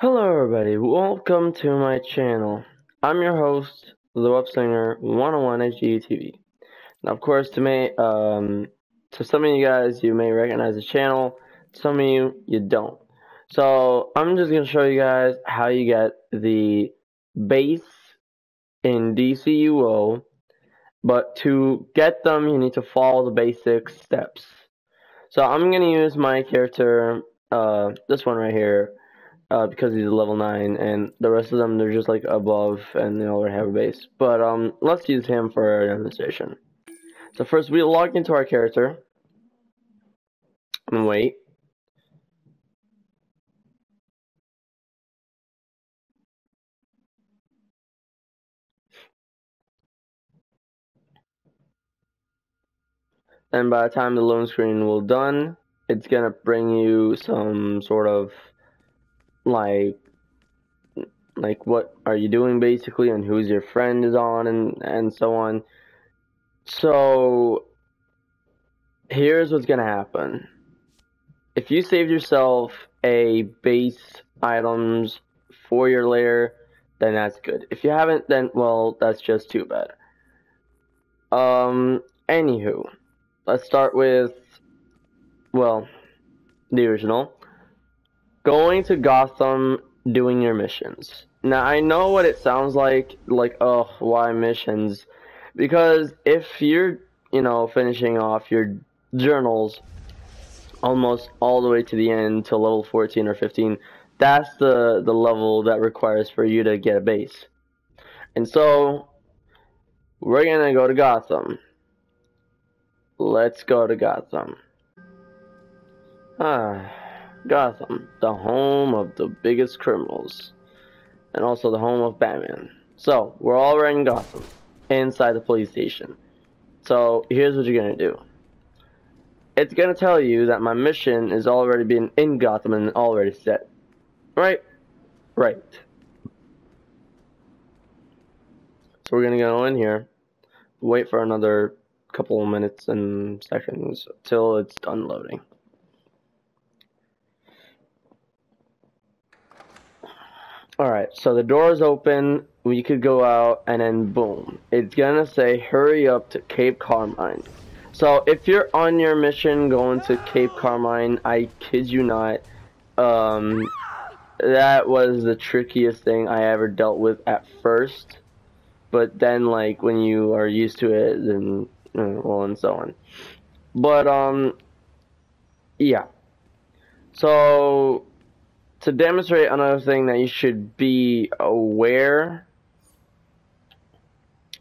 Hello everybody, welcome to my channel. I'm your host, the Webslinger 101 HD TV. Now of course to me, um, to some of you guys you may recognize the channel, some of you you don't. So I'm just gonna show you guys how you get the base in DCUO, but to get them you need to follow the basic steps. So I'm gonna use my character, uh, this one right here, uh, because he's level 9, and the rest of them, they're just, like, above, and they already have a base. But, um, let's use him for our demonstration. So first, we log into our character, and wait. And by the time the loan screen will done, it's gonna bring you some sort of like like what are you doing basically and who's your friend is on and and so on. So here's what's gonna happen. If you saved yourself a base items for your layer then that's good. If you haven't then well that's just too bad. Um anywho let's start with well the original going to Gotham doing your missions. Now I know what it sounds like, like oh why missions? Because if you're you know finishing off your journals almost all the way to the end to level 14 or 15, that's the the level that requires for you to get a base. And so we're gonna go to Gotham. Let's go to Gotham. Ah. Gotham, the home of the biggest criminals, and also the home of Batman. So, we're already in Gotham, inside the police station. So, here's what you're gonna do. It's gonna tell you that my mission is already been in Gotham and already set. Right? Right. So we're gonna go in here, wait for another couple of minutes and seconds till it's done loading. Alright, so the door is open, we could go out, and then boom. It's gonna say, hurry up to Cape Carmine. So if you're on your mission going to Cape Carmine, I kid you not, um, that was the trickiest thing I ever dealt with at first. But then, like, when you are used to it, then, uh, well, and so on. But, um, yeah. So, to demonstrate another thing that you should be aware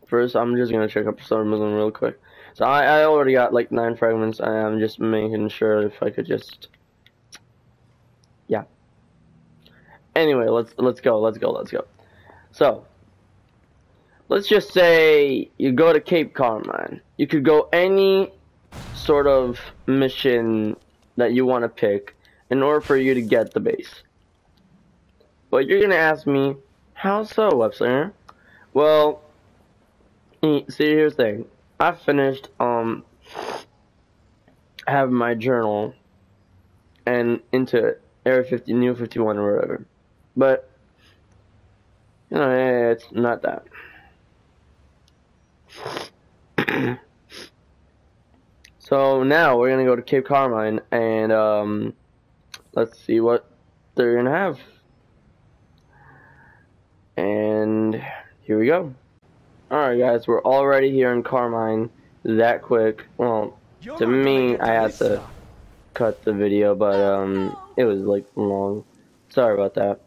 first I'm just gonna check up Star Muslim real quick. So I, I already got like nine fragments. I'm just making sure if I could just yeah. Anyway let's let's go let's go let's go. So let's just say you go to Cape Carmine you could go any sort of mission that you want to pick in order for you to get the base but you're gonna ask me, how so, Webster? Well, see, here's the thing. I finished um having my journal and into Area 50, New 51 or whatever. But you know, it's not that. so now we're gonna go to Cape Carmine and um, let's see what they're gonna have. And here we go. Alright guys, we're already here in Carmine that quick. Well, to me, I had to cut the video, but um, it was like long. Sorry about that.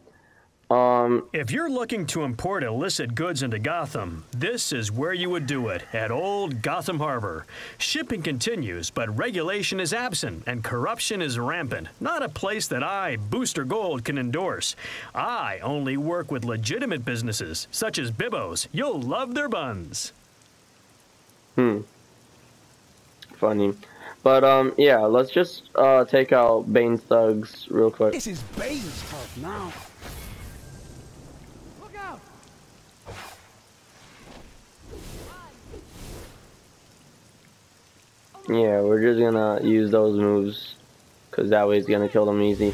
Um, if you're looking to import illicit goods into Gotham, this is where you would do it, at Old Gotham Harbor. Shipping continues, but regulation is absent and corruption is rampant. Not a place that I, Booster Gold, can endorse. I only work with legitimate businesses, such as Bibbo's. You'll love their buns. Hmm. Funny. But, um, yeah, let's just, uh, take out Bane's thugs real quick. This is Bane's stuff now. Yeah, we're just gonna use those moves. Cause that way it's gonna kill them easy.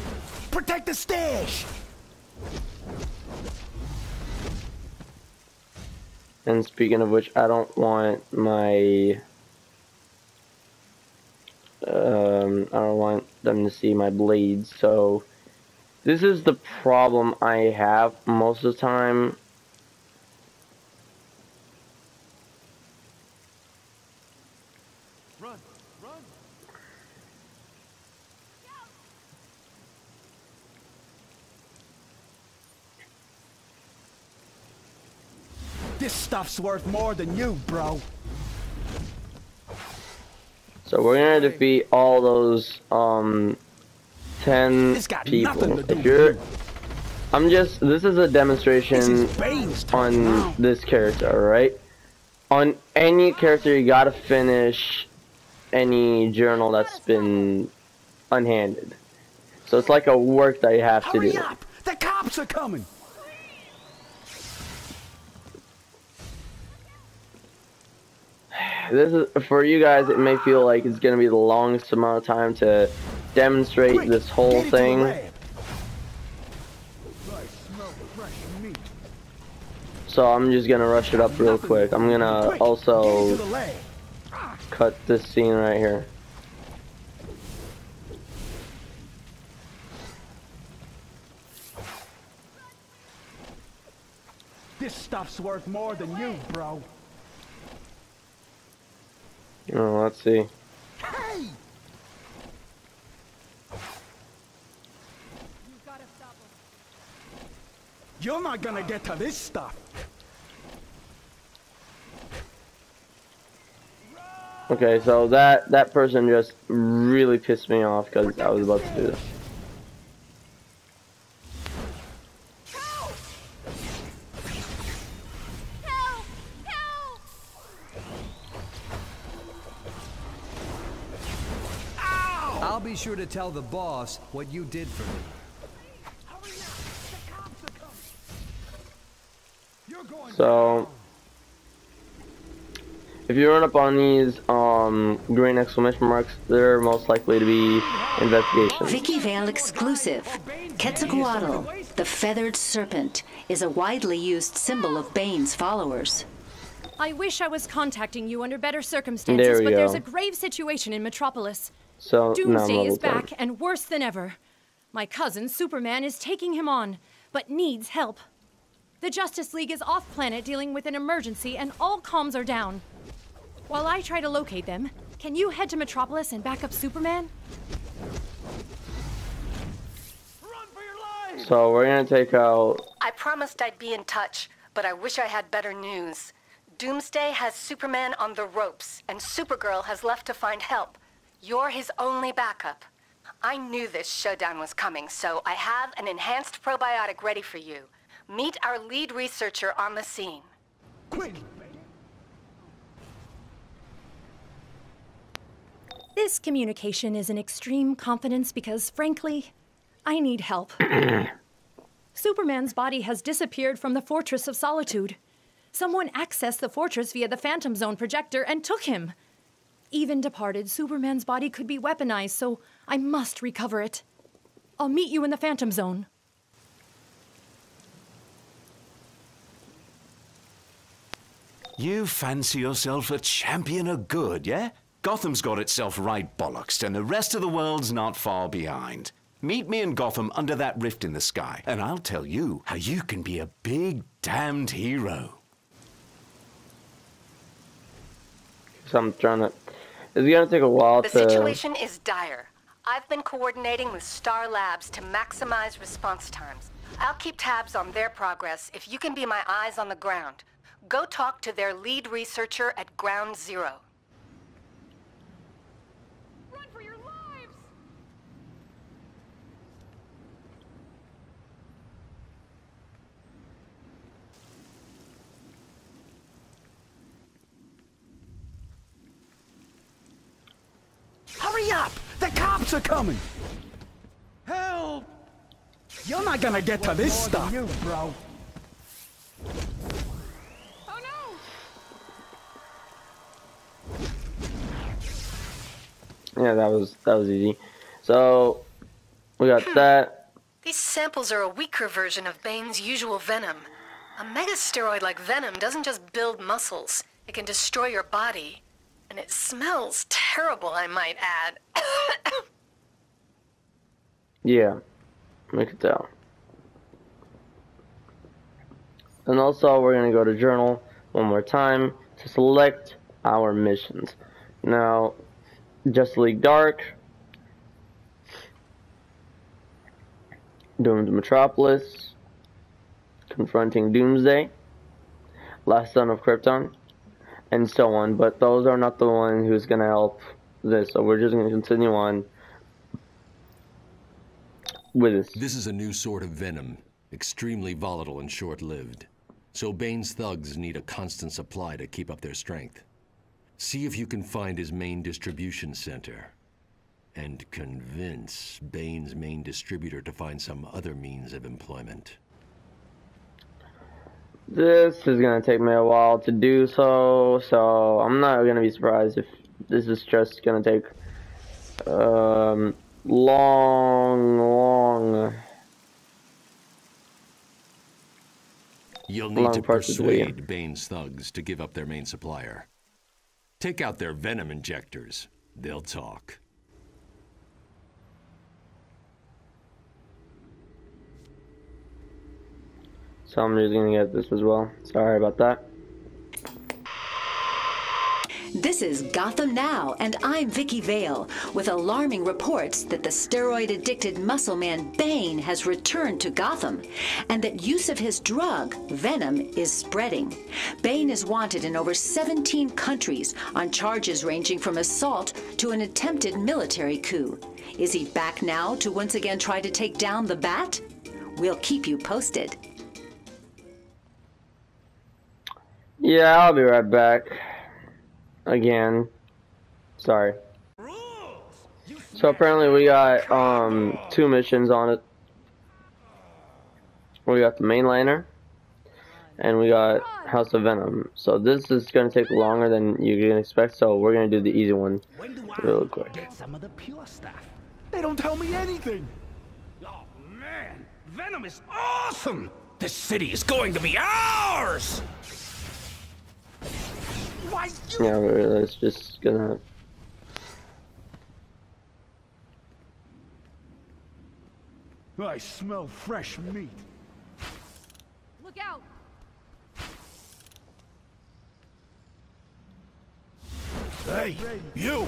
Protect the stash! And speaking of which, I don't want my... Um, I don't want them to see my blades, so... This is the problem I have most of the time This stuff's worth more than you, bro. So we're gonna defeat all those um ten people. to If you're. I'm just. This is a This demonstration is on this character, alright? On any character, you gotta finish any journal that's been unhanded. So it's like a work that you have to Hurry do. up! The cops are coming! This is for you guys. It may feel like it's gonna be the longest amount of time to demonstrate Quick, this whole get it to the thing. lab. I smell fresh meat. So I'm just gonna rush it up real quick. I'm gonna Quick, get it also to the lab. cut this scene right here. This stuff's worth more than you, bro. Oh, let's see. Hey! You're not gonna get to this stuff. Okay, so that that person just really pissed me off because I was about to do this. I'll be sure to tell the boss what you did for me. So if you run up on these um, green exclamation marks, they're most likely to be investigations. Vicki Vale exclusive. Quetzalcoatl, the feathered serpent, is a widely used symbol of Bane's followers. I wish I was contacting you under better circumstances, There we but there's a grave situation in Metropolis. So Doomsday level is back 10. and worse than ever. My cousin, Superman, is taking him on, but needs help. The Justice League is off planet dealing with an emergency, and all comms are down. While I try to locate them, can you head to Metropolis and back up Superman? So we're gonna take out. I promised I'd be in touch, but I wish I had better news. Doomsday has Superman on the ropes, and Supergirl has left to find help. You're his only backup. I knew this showdown was coming, so I have an enhanced probiotic ready for you. Meet our lead researcher on the scene. quick. This communication is in extreme confidence because, frankly, I need help. Superman's body has disappeared from the Fortress of Solitude. Someone accessed the fortress via the Phantom Zone projector and took him. Even departed, Superman's body could be weaponized, so I must recover it. I'll meet you in the Phantom Zone. You fancy yourself a champion of good, yeah? Gotham's got itself right bollocksed, and the rest of the world's not far behind. Meet me in Gotham under that rift in the sky, and I'll tell you how you can be a big damned hero. So I'm trying to. It's gonna take a while The to. situation is dire. I've been coordinating with Star Labs to maximize response times. I'll keep tabs on their progress if you can be my eyes on the ground. Go talk to their lead researcher at Ground Zero. Run for your lives! Hurry up! The cops are coming! Help! You're not gonna get to this stuff. you, bro. Oh no! Yeah, that was that was easy. So we got hmm. that. These samples are a weaker version of Bane's usual venom. A megasteroid like Venom doesn't just build muscles. It can destroy your body. And it smells terrible, I might add. yeah, I can tell. And also, we're going to go to journal one more time to select our missions. Now, Justice League Dark, Doomed Metropolis, Confronting Doomsday, Last Son of Krypton, and so on. But those are not the one who's going to help this, so we're just going to continue on with this. This is a new sort of venom, extremely volatile and short-lived. So Bane's thugs need a constant supply to keep up their strength. See if you can find his main distribution center. And convince Bane's main distributor to find some other means of employment. This is going to take me a while to do so, so I'm not going to be surprised if this is just going to take um, long, long You'll need to persuade Bane's thugs to give up their main supplier. Take out their venom injectors. They'll talk. So I'm just gonna get this as well. Sorry about that. This is Gotham Now, and I'm Vicki Vale, with alarming reports that the steroid-addicted muscle man Bane has returned to Gotham, and that use of his drug, Venom, is spreading. Bane is wanted in over 17 countries on charges ranging from assault to an attempted military coup. Is he back now to once again try to take down the Bat? We'll keep you posted. Yeah, I'll be right back again. Sorry. So apparently we got um two missions on it. We got the mainliner and we got House of Venom. So this is gonna take longer than you can expect, so we're gonna do the easy one real quick. Get some of the pure stuff. They don't tell me anything. Oh man, Venom is awesome! This city is going to be ours! Yeah, it's just gonna. I smell fresh meat. Look out! Hey, you!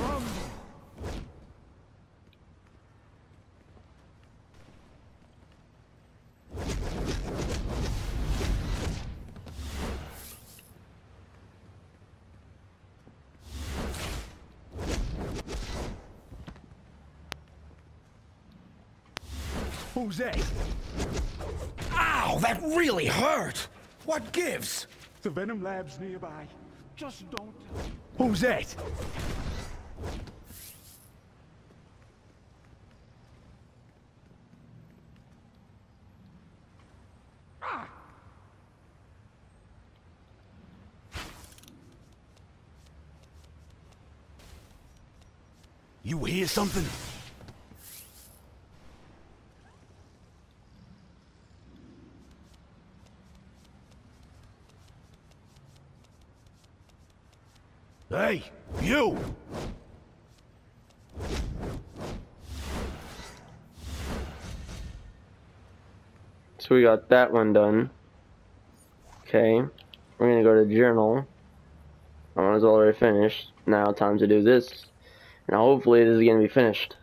Who's that? Ow, that really hurt! What gives? The Venom Lab's nearby. Just don't... Who's that? Ah! You hear something? Hey, you! So we got that one done. Okay, we're gonna go to journal. That one's already finished. Now time to do this. Now hopefully this is gonna be finished.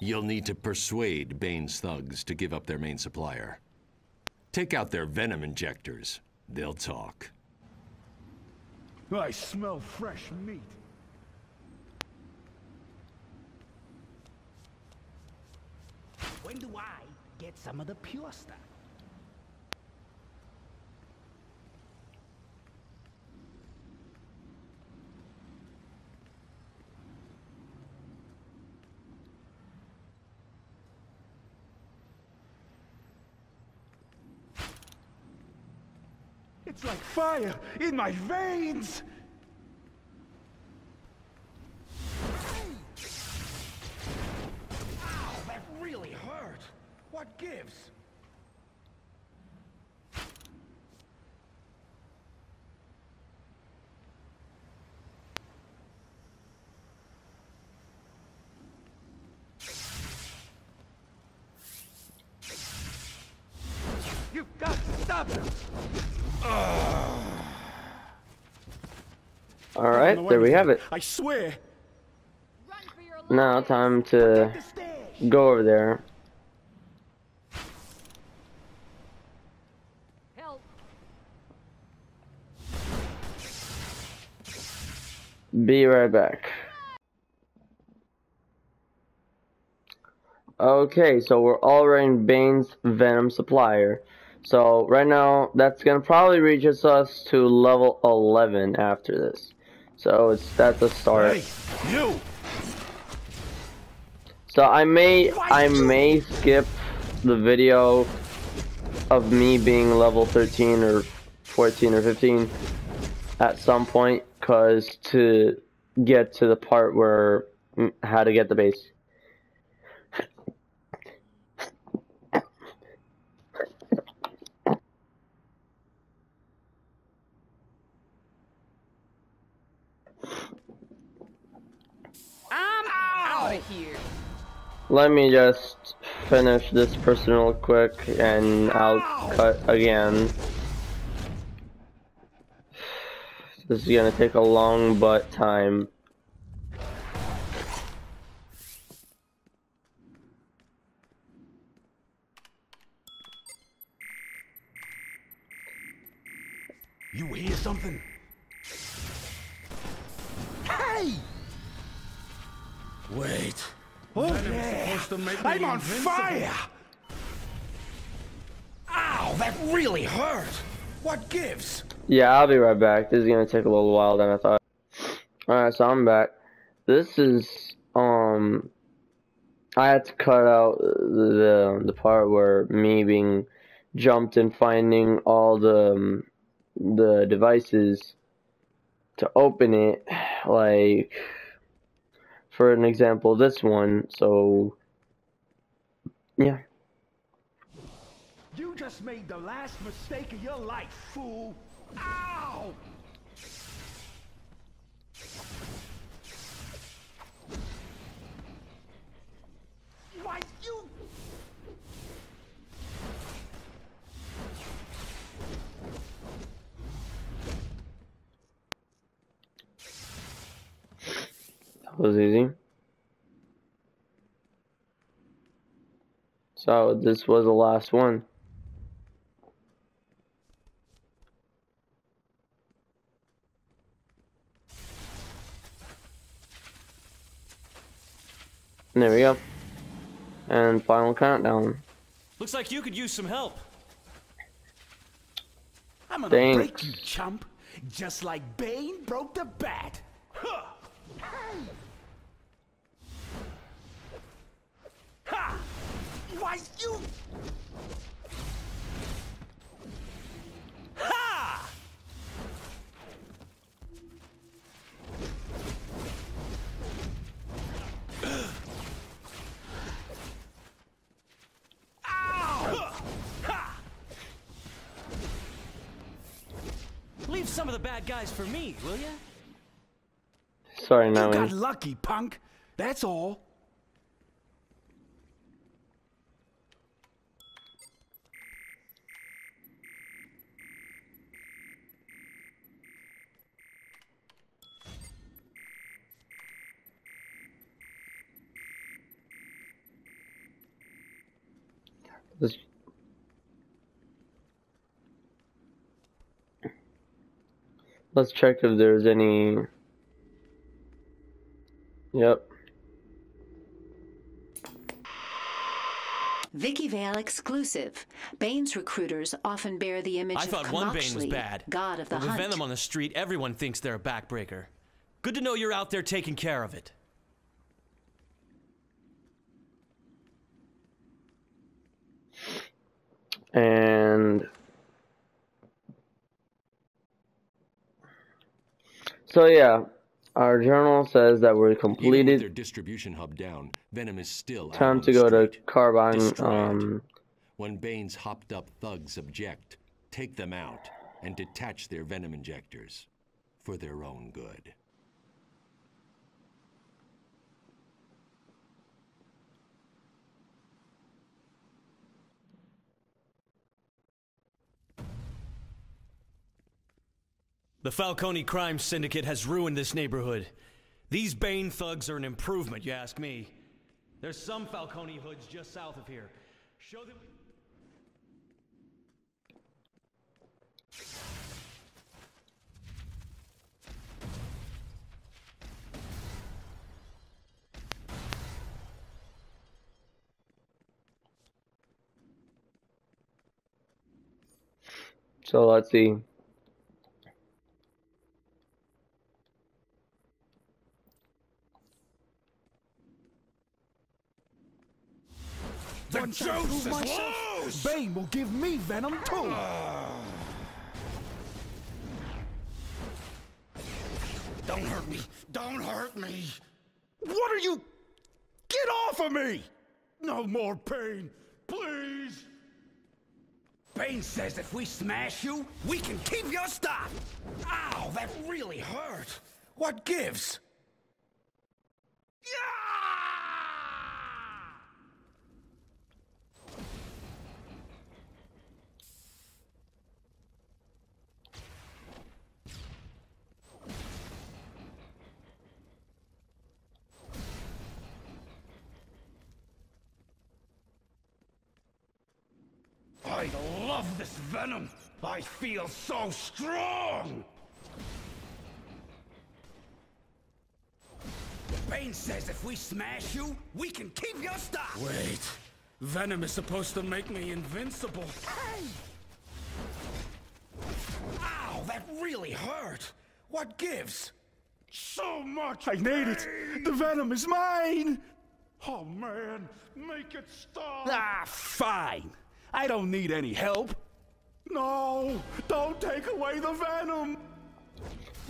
You'll need to persuade Bane's thugs to give up their main supplier. Take out their venom injectors. They'll talk. I smell fresh meat. When do I get some of the pure stuff? It's like fire in my veins! Ow, that really hurt! Stop! All right, there we have it. I swear. Now time to go over there. Help. Be right back. Okay, so we're already in Bane's Venom Supplier. So right now, that's gonna probably reach us to level 11 after this. So it's that's a start. Hey, you! So I may I may skip the video of me being level 13 or 14 or 15 at some point cuz to get to the part where mm, how to get the base. I'm out of here. Let me just finish this person real quick and I'll cut again. This is gonna take a long butt time. You hear something? Hey! Wait. Oh yeah! I'm on fire! Ow, that really hurt! What gives? Yeah, I'll be right back. This is gonna take a little while than I thought. Alright, so I'm back. This is, um, I had to cut out the, the part where me being jumped and finding all the, um, the devices to open it, like, for an example, this one, so, yeah. You just made the last mistake of your life, fool! Ow! Was easy. So this was the last one. And there we go. And final countdown. Looks like you could use some help. I'm gonna Thanks. break you, chump! Just like Bane broke the bat! Huh. Hey. Ha! Why, you... Ha! Ow! Ha! Leave some of the bad guys for me, will ya? Sorry, You now got lucky, punk. That's all. Let's Let's check if there's any. Yep. Vicki Vale exclusive. Bane's recruiters often bear the image I of thought one Bane was bad. god of the but with hunt. Venom on the street, everyone thinks they're a backbreaker. Good to know you're out there taking care of it. And so yeah, our journal says that we're with their completed. distribution hub down, Venom is still Time to go to. Carmine. Um, When Bane's hopped up thugs object, take them out and detach their venom injectors for their own good. The Falcone crime syndicate has ruined this neighborhood. These Bane thugs are an improvement, you ask me. There's some Falcone hoods just south of here. Show them. So let's see. The juice is loose! Bane will give me venom too! Ah. Don't hurt me! Don't hurt me! What are you? Get off of me! No more pain, please! Bane says if we smash you, we can keep your stuff! Ow, that really hurt! What gives? I love this venom! I feel so strong! Bane says if we smash you, we can keep your stuff! Wait. Venom is supposed to make me invincible. Hey! Ow, that really hurt! What gives? So much I need it! The venom is mine! Oh man, make it stop! Ah, fine! I don't need any help. No, don't take away the venom.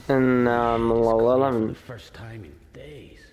And um, level 11. First time in days.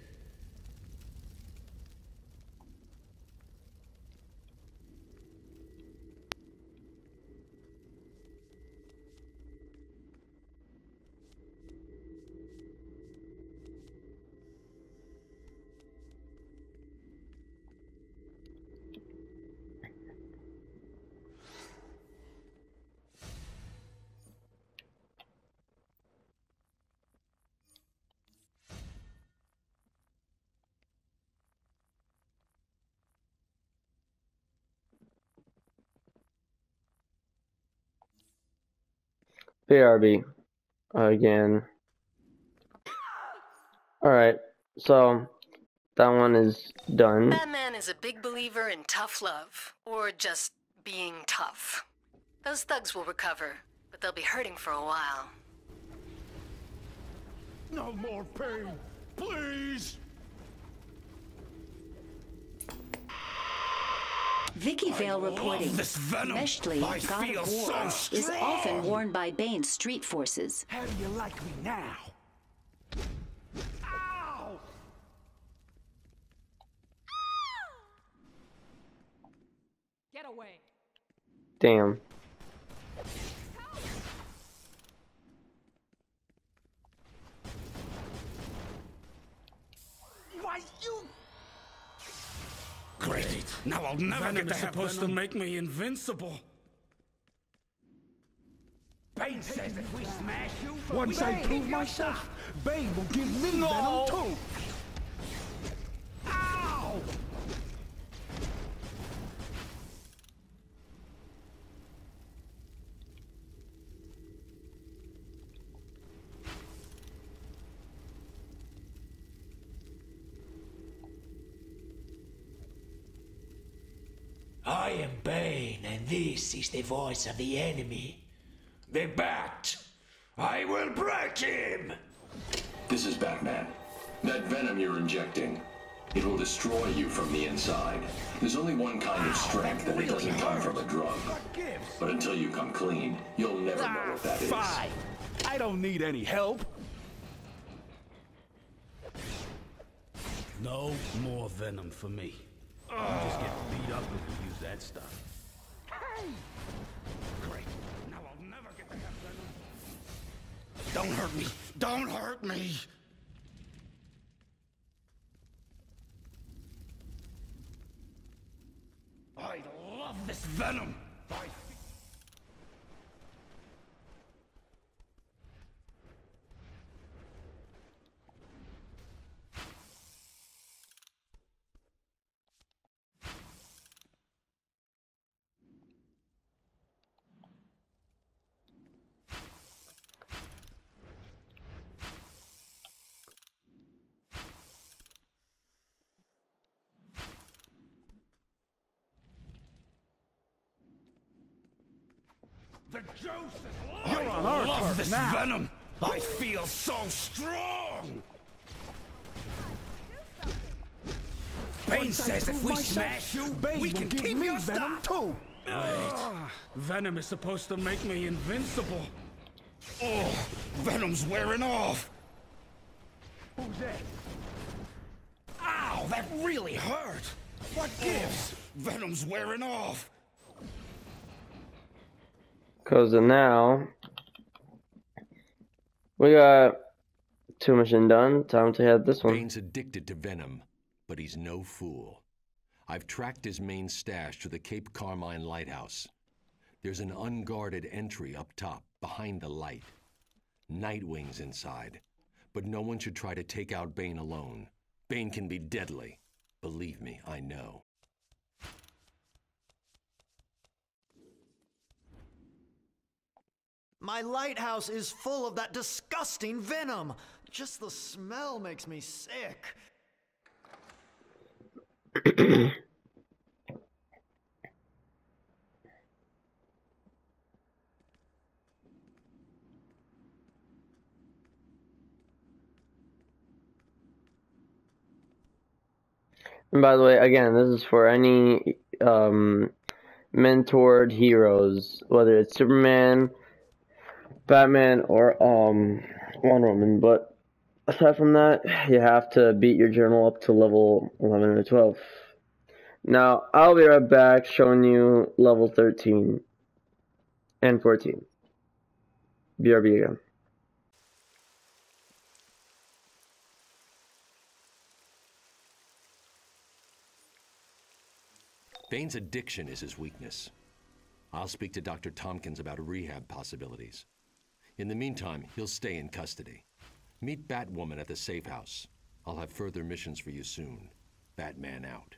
BRB again. Alright, so that one is done. Batman is a big believer in tough love, or just being tough. Those thugs will recover, but they'll be hurting for a while. No more pain, please. Vicki Vale reporting. this venom. Meshley, I God feel of War, so is often worn by Bane's street forces. How do you like me now? Ow! Get away. Damn. Why you? Great. Now I'll never get to supposed to make me invincible. Bane says if we smash you, once I prove myself, Bane will give me venom too. This is the voice of the enemy. The Bat! I will break him! This is Batman. That venom you're injecting, it will destroy you from the inside. There's only one kind of strength, and it doesn't come from a drug. But until you come clean, you'll never know what that is. Fine. I don't need any help. No more venom for me. You just get beat up if you use that stuff. Great. Now I'll never get. Don't hurt me. Don't hurt me. I love this venom. You're on our love this now. venom. I feel so strong. Bane says if we smash you, Bane we can keep your venom too. Wait. Ah, venom is supposed to make me invincible. Oh, Venom's wearing off. Who's that? Ow, that really hurt. What gives? Oh, Venom's wearing off. Cause now we got two mission done. Time to head this one. Bane's addicted to Venom, but he's no fool. I've tracked his main stash to the Cape Carmine Lighthouse. There's an unguarded entry up top, behind the light. Nightwing's inside. But no one should try to take out Bane alone. Bane can be deadly. Believe me, I know. My lighthouse is full of that disgusting venom. Just the smell makes me sick. And by the way, again, this is for any um, mentored heroes, whether it's Superman, Batman, or um, Wonder Woman. But aside from that, you have to beat your journal up to level 11 or 12. Now, I'll be right back showing you level 13 and 14. BRB again. Bane's addiction is his weakness. I'll speak to Dr. Thompkins about rehab possibilities. In the meantime, he'll stay in custody. Meet Batwoman at the safe house. I'll have further missions for you soon. Batman out.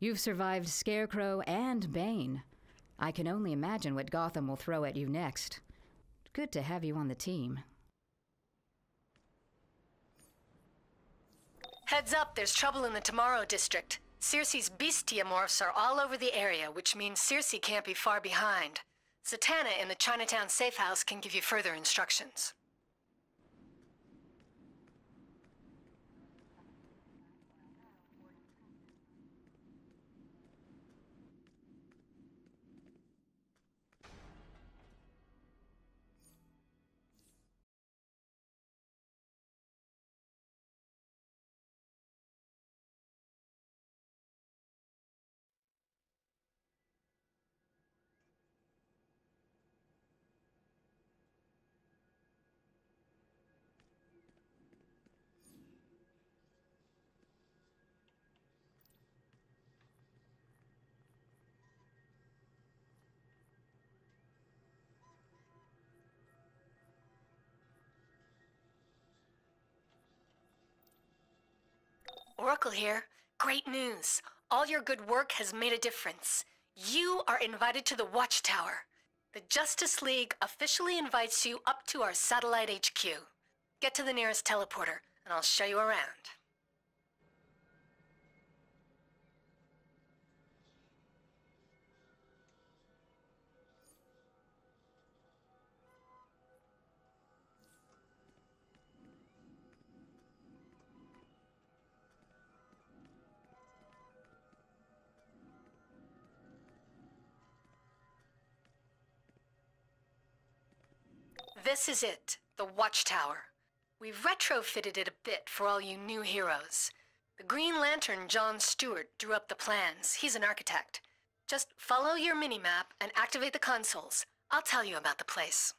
You've survived Scarecrow and Bane. I can only imagine what Gotham will throw at you next. Good to have you on the team. Heads up, there's trouble in the Tomorrow District. Circe's bestiamorphs are all over the area, which means Circe can't be far behind. Zatanna in the Chinatown safe house can give you further instructions. Oracle here. Great news. All your good work has made a difference. You are invited to the Watchtower. The Justice League officially invites you up to our satellite HQ. Get to the nearest teleporter, and I'll show you around. This is it, the Watchtower. We've retrofitted it a bit for all you new heroes. The Green Lantern John Stewart drew up the plans. He's an architect. Just follow your mini-map and activate the consoles. I'll tell you about the place.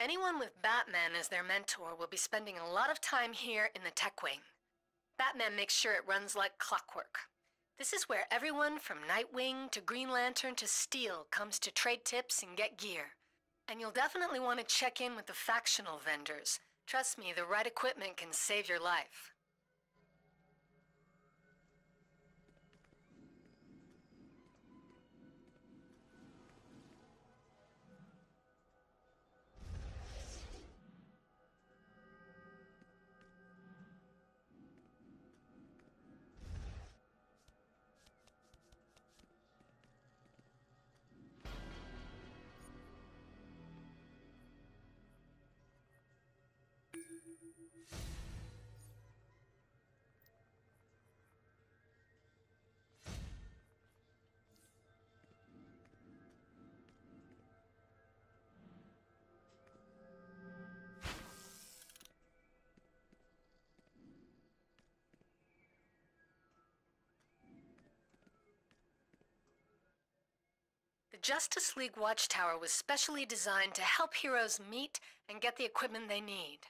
Anyone with Batman as their mentor will be spending a lot of time here in the tech wing. Batman makes sure it runs like clockwork. This is where everyone from Nightwing to Green Lantern to Steel comes to trade tips and get gear. And you'll definitely want to check in with the factional vendors. Trust me, the right equipment can save your life. Justice League Watchtower was specially designed to help heroes meet and get the equipment they need.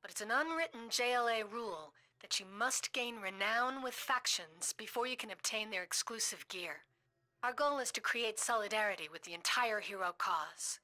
But it's an unwritten JLA rule that you must gain renown with factions before you can obtain their exclusive gear. Our goal is to create solidarity with the entire hero cause.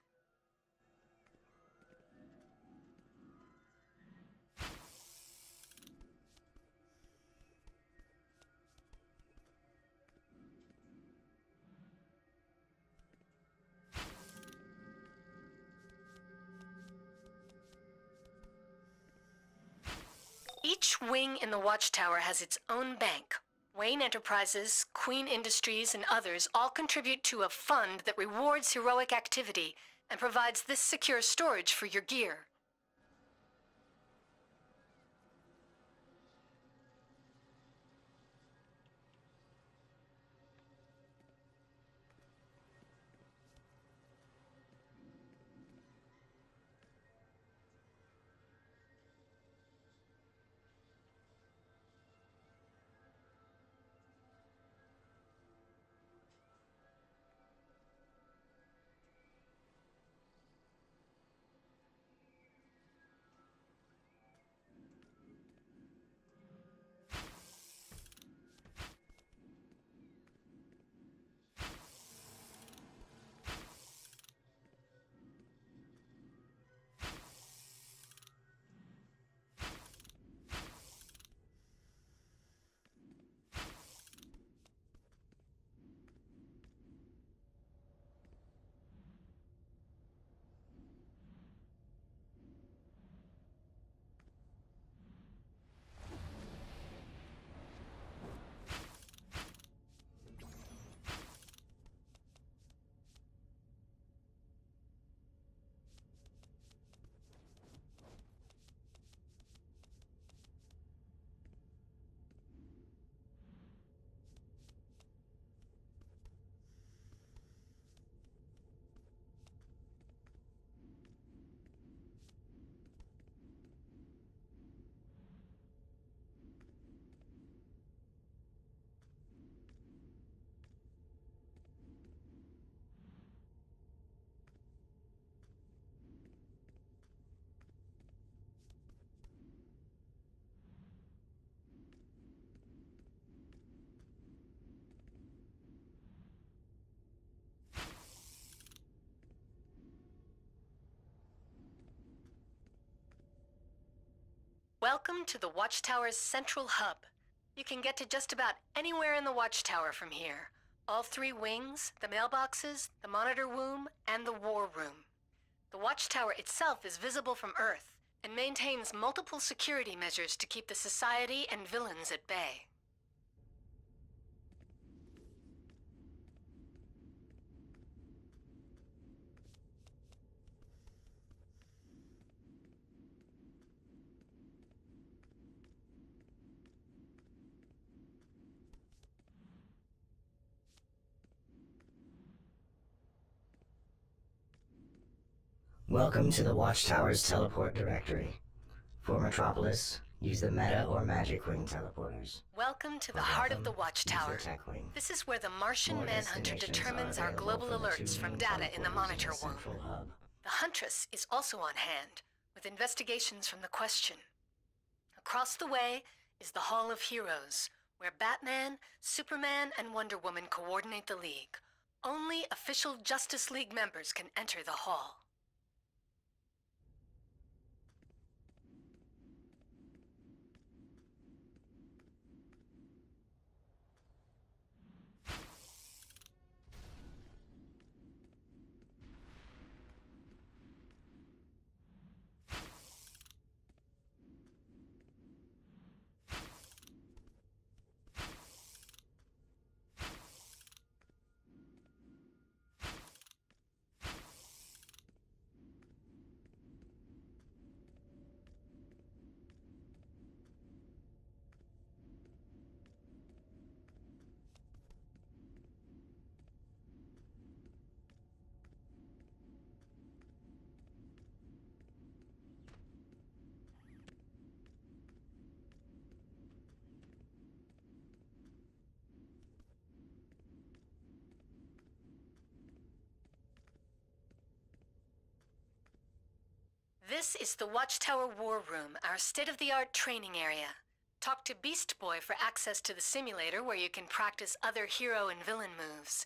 Each wing in the Watchtower has its own bank. Wayne Enterprises, Queen Industries, and others all contribute to a fund that rewards heroic activity and provides this secure storage for your gear. Welcome to the Watchtower's central hub. You can get to just about anywhere in the Watchtower from here. All three wings, the mailboxes, the monitor womb, and the war room. The Watchtower itself is visible from Earth and maintains multiple security measures to keep the Society and villains at bay. Welcome to the Watchtower's teleport directory. For Metropolis, use the Meta or Magic Wing teleporters. Welcome to the heart of the Watchtower. This is where the Martian More Manhunter determines our global available from the alerts from data in the monitor the womb. central hub. The Huntress is also on hand, with investigations from the Question. Across the way is the Hall of Heroes, where Batman, Superman, and Wonder Woman coordinate the League. Only official Justice League members can enter the hall. This is the Watchtower War Room, our state-of-the-art training area. Talk to Beast Boy for access to the simulator where you can practice other hero and villain moves.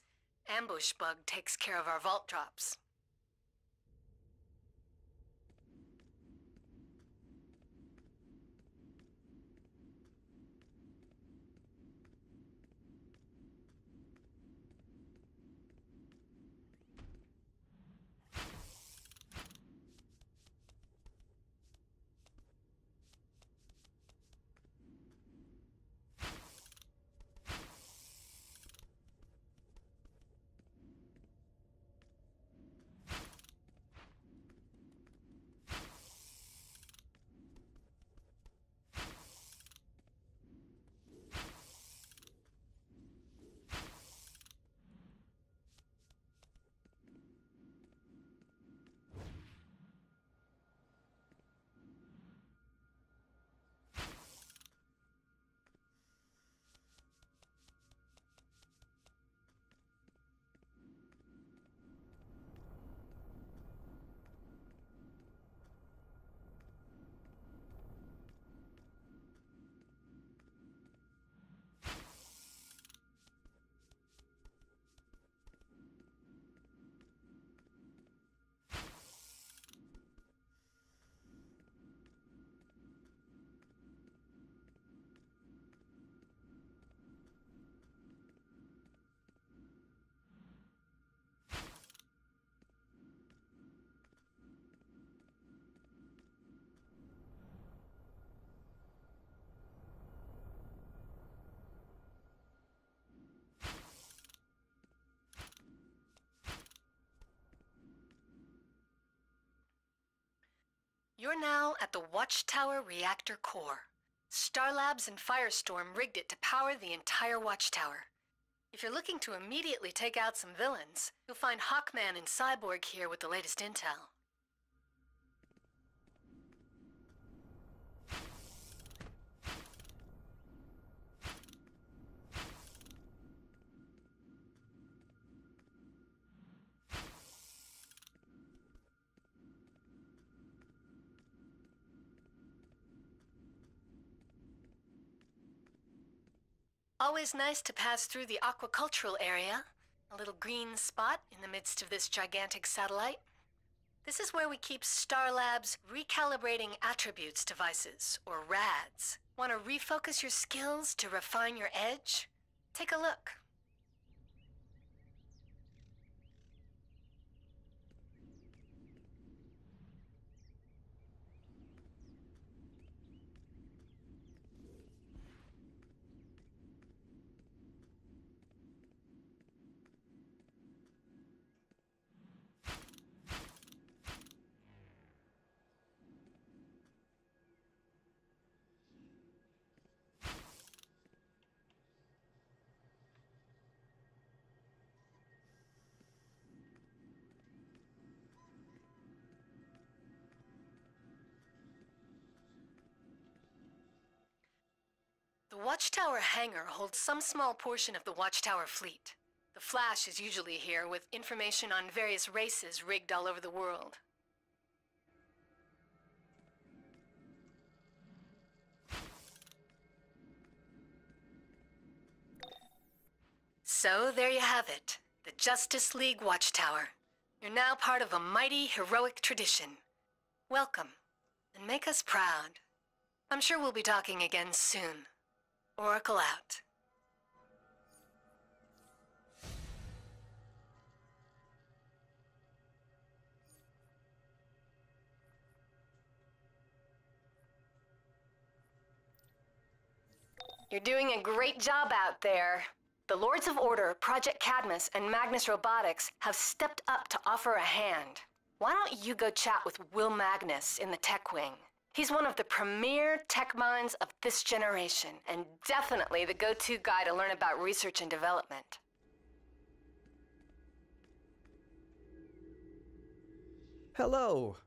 Ambush Bug takes care of our vault drops. You're now at the Watchtower Reactor Core. S.T.A.R. Labs and Firestorm rigged it to power the entire Watchtower. If you're looking to immediately take out some villains, you'll find Hawkman and Cyborg here with the latest intel. Always nice to pass through the aquacultural area. A little green spot in the midst of this gigantic satellite. This is where we keep Star Lab's Recalibrating Attributes devices, or RADs. Want to refocus your skills to refine your edge? Take a look. Watchtower hangar holds some small portion of the Watchtower fleet. The Flash is usually here with information on various races rigged all over the world. So there you have it, the Justice League Watchtower. You're now part of a mighty, heroic tradition. Welcome, and make us proud. I'm sure we'll be talking again soon. Oracle out. You're doing a great job out there. The Lords of Order, Project Cadmus, and Magnus Robotics have stepped up to offer a hand. Why don't you go chat with Will Magnus in the tech wing? He's one of the premier tech minds of this generation, and definitely the go-to guy to learn about research and development. Hello.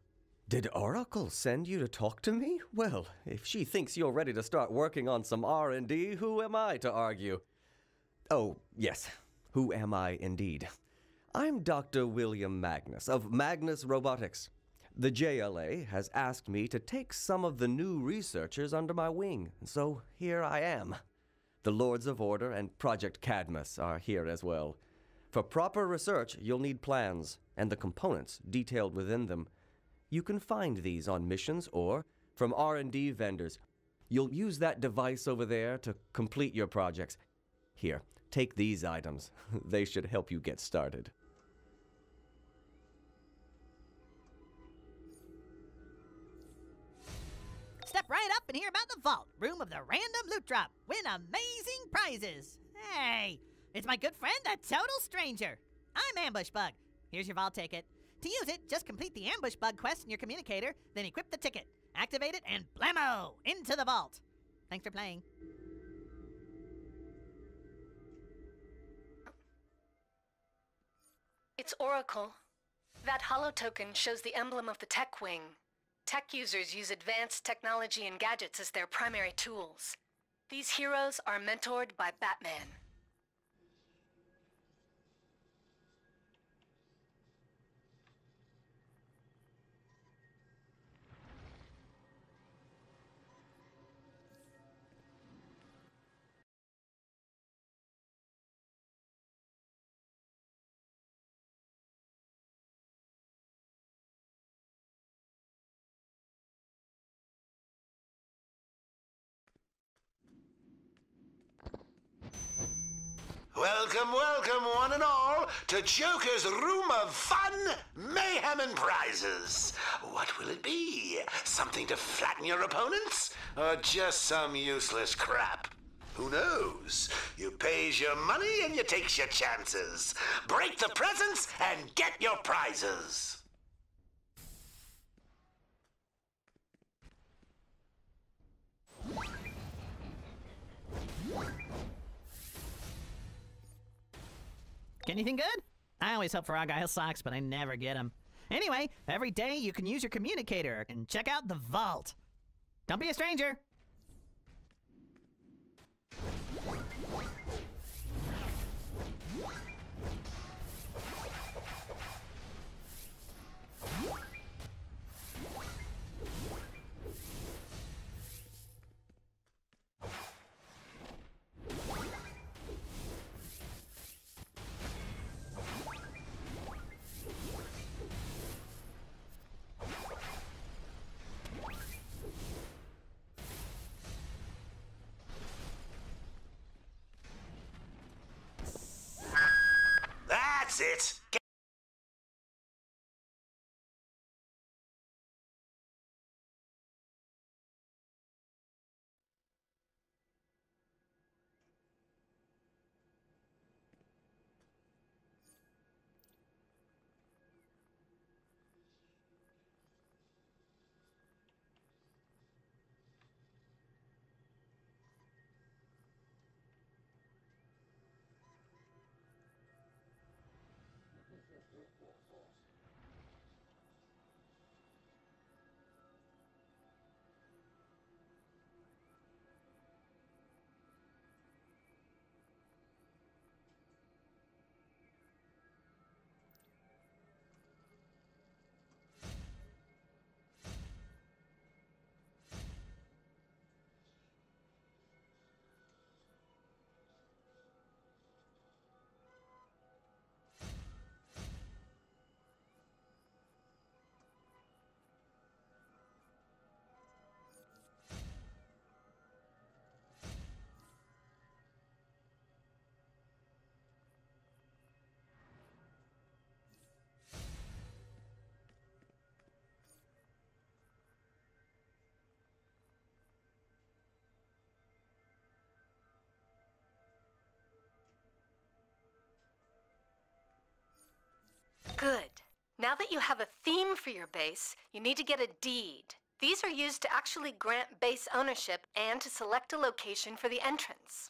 Did Oracle send you to talk to me? Well, if she thinks you're ready to start working on some R&D, who am I to argue? Oh, yes. Who am I indeed? I'm Dr. William Magnus of Magnus Robotics. The JLA has asked me to take some of the new researchers under my wing, so here I am. The Lords of Order and Project Cadmus are here as well. For proper research, you'll need plans and the components detailed within them. You can find these on missions or from R&D vendors. You'll use that device over there to complete your projects. Here, take these items. they should help you get started. Step right up and hear about the vault, room of the random loot drop. Win amazing prizes. Hey, it's my good friend, the Total Stranger. I'm Ambush Bug. Here's your vault ticket. To use it, just complete the Ambush Bug quest in your communicator, then equip the ticket, activate it, and blammo! Into the vault. Thanks for playing. It's Oracle. That hollow token shows the emblem of the tech wing. Tech users use advanced technology and gadgets as their primary tools. These heroes are mentored by Batman. Welcome, welcome, one and all, to Joker's Room of Fun, Mayhem, and Prizes. What will it be? Something to flatten your opponents? Or just some useless crap? Who knows? You pays your money and you takes your chances. Break the presents and get your prizes. Anything good? I always hope for Argyle socks, but I never get them. Anyway, every day you can use your communicator and check out the vault. Don't be a stranger. It. Get Now that you have a theme for your base, you need to get a deed. These are used to actually grant base ownership and to select a location for the entrance.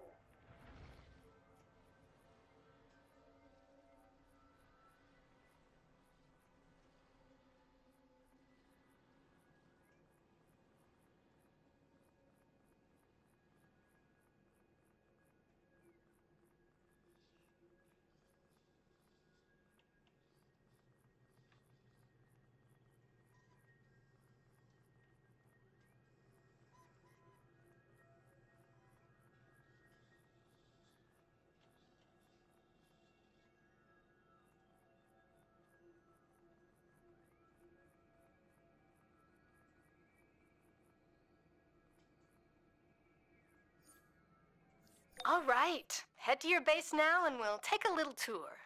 All right. Head to your base now and we'll take a little tour.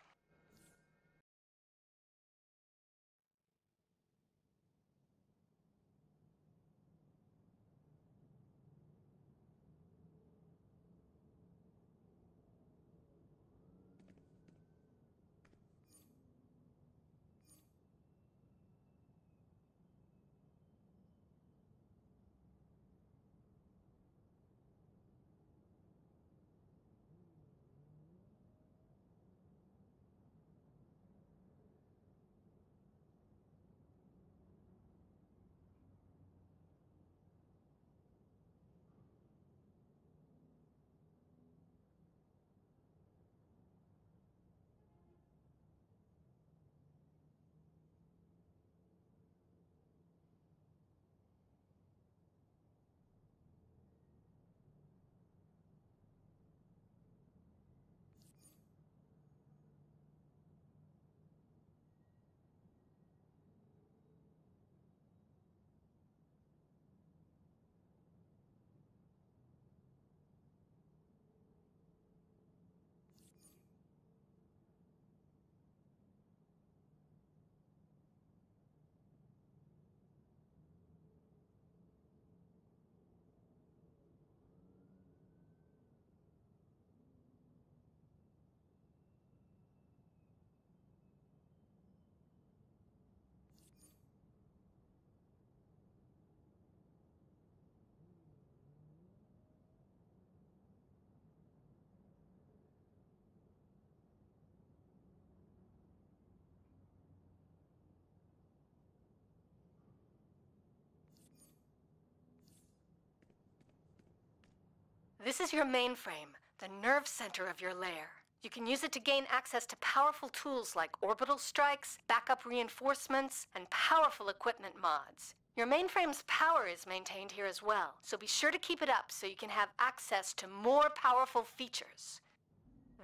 This is your mainframe, the nerve center of your lair. You can use it to gain access to powerful tools like orbital strikes, backup reinforcements, and powerful equipment mods. Your mainframe's power is maintained here as well, so be sure to keep it up so you can have access to more powerful features.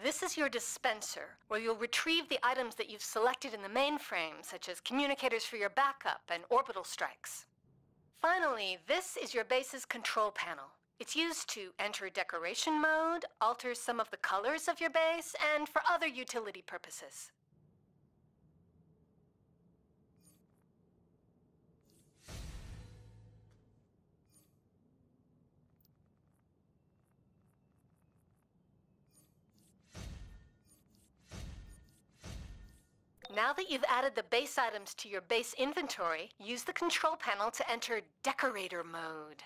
This is your dispenser, where you'll retrieve the items that you've selected in the mainframe, such as communicators for your backup and orbital strikes. Finally, this is your base's control panel. It's used to enter decoration mode, alter some of the colors of your base, and for other utility purposes. Now that you've added the base items to your base inventory, use the control panel to enter Decorator mode.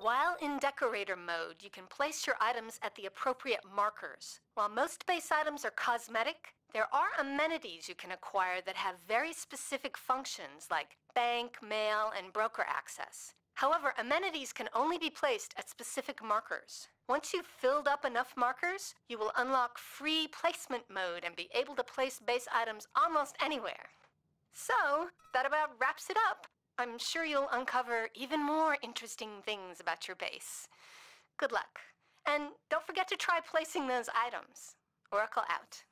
While in Decorator mode, you can place your items at the appropriate markers. While most base items are cosmetic, there are amenities you can acquire that have very specific functions like bank, mail, and broker access. However, amenities can only be placed at specific markers. Once you've filled up enough markers, you will unlock free placement mode and be able to place base items almost anywhere. So, that about wraps it up. I'm sure you'll uncover even more interesting things about your base. Good luck. And don't forget to try placing those items. Oracle out.